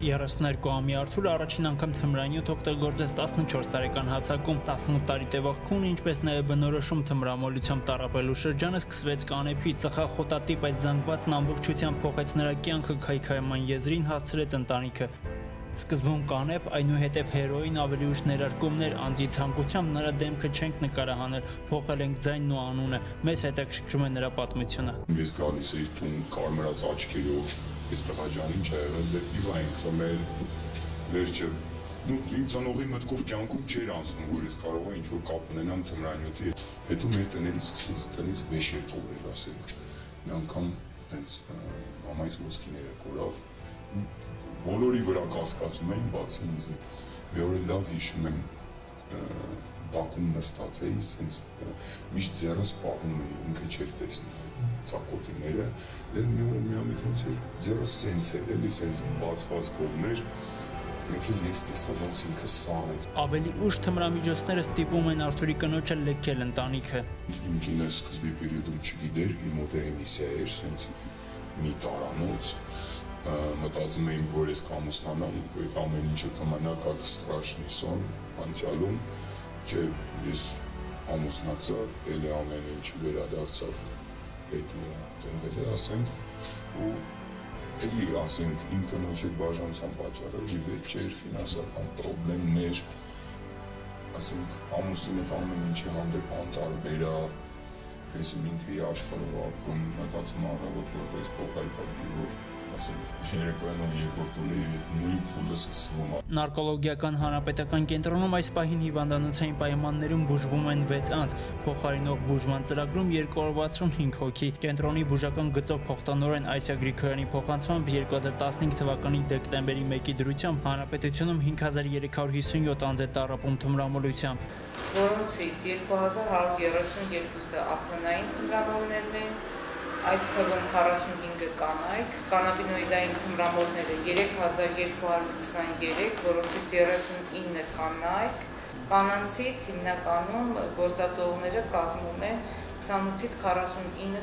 32-ամյա Արթուրը առաջին անգամ թմրանյութ օգտագործեց 14 տարեկան հասակում 18 տարի տևող քունը, ինչպես նաև բնորոշում թմրամոլությամբ տարապելու շրջանը սկսվեց կանեփի ծխախոտատիպ այդ զանգվածն ամբողջությամբ փոխեց նրա կյանքը քայքայման եզրին հասցրեց ընտանիքը Սկզբում կանեպ, այնուհետև հերոին ավելի ուշ ներարկումներ անձի ցանկությամբ նրա դեմքը չենք նկարահանել, փոխել ենք ձայնն ու անունը։ Մեզ հետաքրքրում է նրա պատմությունը։ Ես գալիս էի տուն կարմրած աչքերով, այս տղաջանին չէ եղել, դեպիվա ենք խմել, վերջը ու իմ ծնողի մտքով կյանքում չէր անցնում, որ ես կարող եմ ինչ-որ կապ ունենամ թմրանյութի հետ։ Հետո մեր տներից սկսեց տնից վեշ երկով ասենք։ Մի անգամ հենց մամայից ոսկիները կորավ բոլորի վրա կասկածում էին բացի ինձ։ Մի օր լավ հիշում եմ բակում նստած էի, սենց միշտ ձեռս պահում էի, ինքը չէր տեսնում ցակոտիները, դեռ մի օր մի ամիտ ոնց էր ձեռս սենց էր, էլի սենց բացված կողմեր, մեկ էլ ես տեսա ոնց ինքը սաղեց։ Ավելի ուշ թմրամիջոցները ստիպում են Արթուրի կնոջը լքել ընտանիքը։ Իմ կինը սկզբի պերիոդում չգիտեր, իմ մոտ էմիսիա էր, սենց մի տարանոց, մտածում էինք, որ ես կամուսնանամ, այդ ամեն ինչը կմնա как страшный сон անցյալում, չէ, ես ամուսնացա, ելի ամեն ինչ վերադարձավ այդ տեղերը, ասենք, ու էլի ասենք իմ կնոջ հետ բաժանության պատճառը լի վեճեր, ֆինանսական խնդիրներ, ասենք ամուսինը ամեն ինչի հանդեպ անտարբեր է, ես ինքնի աշխարհով ապրում, մտածում առավոտ որպես փոխարկիչ որ ասենք երեկոյան երկրորդ օրը նույն փուլը սկսվում է։ Նարկոլոգիական հանրապետական կենտրոնում այս պահին հիվանդանոցային պայմաններում բուժվում են 6 անձ, փոխարինող բուժման ծրագրում 265 հոգի։ Կենտրոնի բուժական գծով փոխտնօրեն Այսիա Գրիգորյանի փոխանցմամբ 2015 թվականի դեկտեմբերի 1-ի դրությամբ հանրապետությունում 5357 անձ է տառապում թմրամոլությամբ, որոնցից 2132-ը ափոնային թմրամոլներն են, այդ թվում 45-ը կանայք, կանաբինոիդային թմրամոլները 3223, որոնցից 39-ը կանայք, կանանցից հիմնականում գործածողները կազմում են 28-ից 49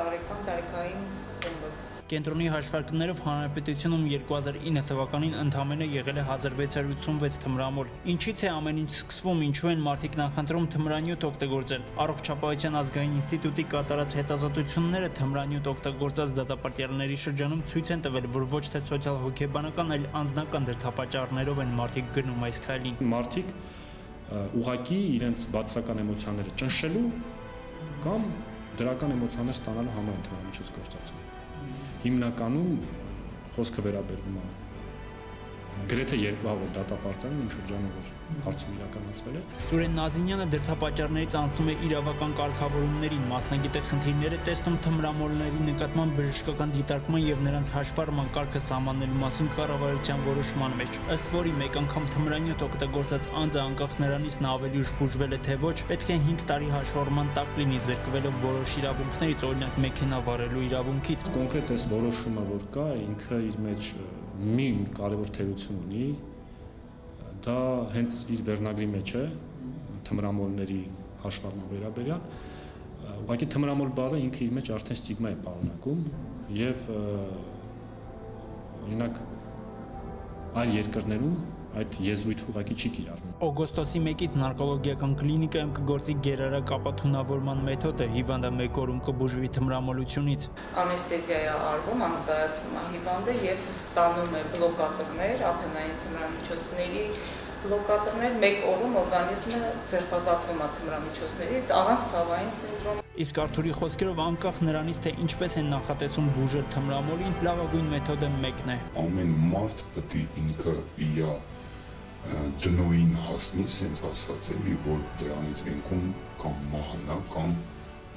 տարեկան տարիքային խումբը։ Կենտրոնի հաշվարկներով հանրապետությունում 2009 թվականին ընդամենը եղել է 1686 թմրամոլ։ Ինչից է ամեն ինչ սկսվում, ինչու են մարդիկ նախընտրում թմրանյութ օգտագործել։ Առողջապահության ազգային ինստիտուտի կատարած հետազոտությունները թմրանյութ օգտագործած դատապարտյալների շրջանում ցույց են տվել, որ ոչ թե սոցիալ-հոգեբանական, այլ անձնական դրդապատճառներով են մարդիկ գնում այս քայլին։ Մարդիկ ուղակի իրենց բացասական էմոցիաները ճնշելու կամ դրական էմոցիաներ ստանալու համար թմրանյութ գործածում հիմնականում խոսքը վերաբերվում է գրեթե երկվավոր դատապարտյալն իմ շրջանում որ հարցում իրականացվել է։ Սուրեն Նազինյանը դրդապատճառներից անցնում է իրավական կարգավորումներին, մասնագետը խնդիրները տեսնում թմրամոլների նկատմամբ բժշկական դիտարկման եւ նրանց հաշվառման կարգը սահմանելու մասին կառավարության որոշման մեջ։ Ըստ որի մեկ անգամ թմրանյութ օգտագործած անձը անկախ նրանից նա ավելի ուշ բուժվել է թե ոչ, պետք է 5 տարի հաշվառման տակ լինի զրկվելով որոշ իրավունքներից, օրինակ մեքենա վարելու իրավունքից։ Կոնկրետ այս որոշումը որ կա, ինքը իր մեջ մի կարևոր թերություն ունի, դա հենց իր վերնագրի մեջ է թմրամոլների հաշվառման վերաբերյալ ուղղակի թմրամոլ բառը ինքը իր մեջ արդեն ստիգմա է պարունակում եւ օրինակ այլ երկրներում այդ եզրույթ ուղակի չի կիրառվում։ Օգոստոսի 1-ից նարկոլոգիական կլինիկայում կգործի գերարակ ապաթունավորման մեթոդը, հիվանդը մեկ օրում կբուժվի թմրամոլությունից։ Անեստեզիա է արվում, անզգայացվում է հիվանդը եւ ստանում է բլոկատորներ, ափենային թմրամիջոցների բլոկատորներ մեկ օրում օրգանիզմը ձերբազատվում է թմրամիջոցներից առանց ցավային սինդրոմ։ Իսկ Արթուրի խոսքերով անկախ նրանից թե ինչպես են նախատեսում բուժել թմրամոլին, լավագույն մեթոդը մեկն է։ Ամեն մարդ պետք է ինքը իա դնոյին հասնի, սենց ասած էլի, որ դրանից ենքում կամ մահանա, կամ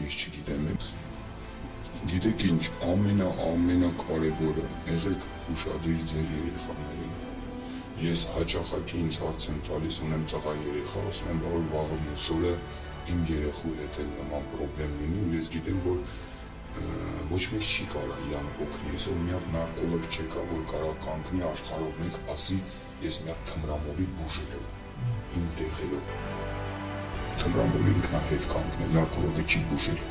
ես չգիտեմ ես։ Գիտեք ինչ, ամենա ամենա կարևորը, եղեք ուշադիր ձեր երեխաներին։ Ես հաճախակի ինձ հարց եմ տալիս, ունեմ տղա երեխա, ասում եմ, որ վաղը մուսորը իմ երեխու հետ էլ նման խնդրեմ լինի, ու ես գիտեմ, որ ոչ մեկ չի կարա իրան օգնի։ Այսօր մի հատ նարկոլոգ չկա, որ կարա կանգնի աշխարհով մեկ ասի ես մի հատ թմրամոլի բուժել եմ իմ տեղերով։ Թմրամոլի ինքնահետ կանգնել, նարկոլոգը չի բուժել։